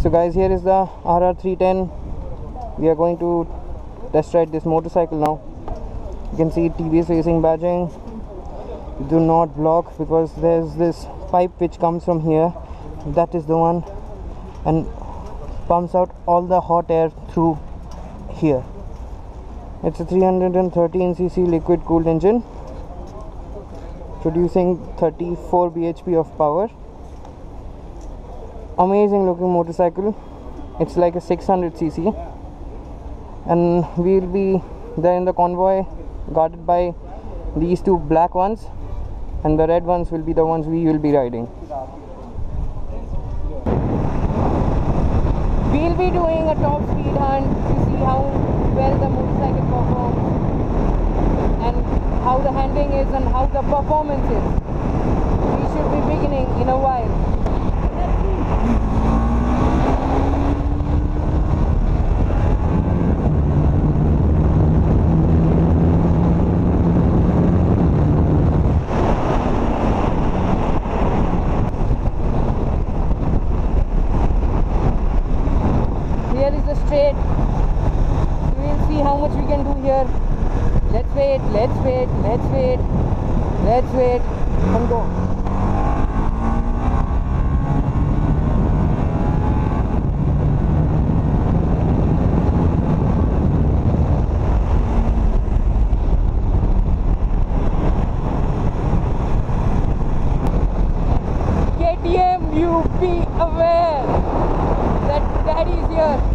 So guys, here is the RR310. We are going to test ride this motorcycle now. You can see TVS Racing badging. Do not block because there's this pipe which comes from here. That is the one and pumps out all the hot air through here. It's a 313cc liquid cooled engine producing 34 bhp of power amazing looking motorcycle. It's like a 600cc and we'll be there in the convoy guarded by these two black ones. And the red ones will be the ones we will be riding. We'll be doing a top speed hunt to see how well the motorcycle performs and how the handling is and how the performance is. We should be beginning in a while here is the straight we will see how much we can do here. Let's wait let's wait let's wait let's wait. And go KTM, you be aware that daddy is here.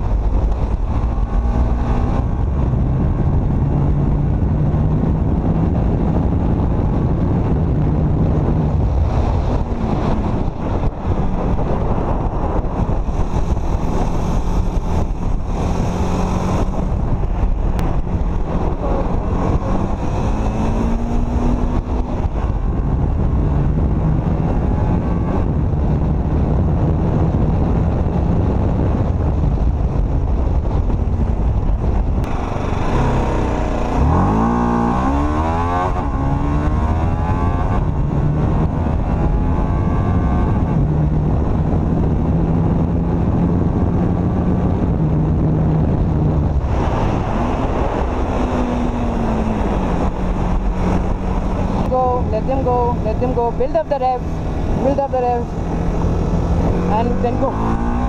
Go, let them go, let them go. Build up the revs, build up the revs, and then go.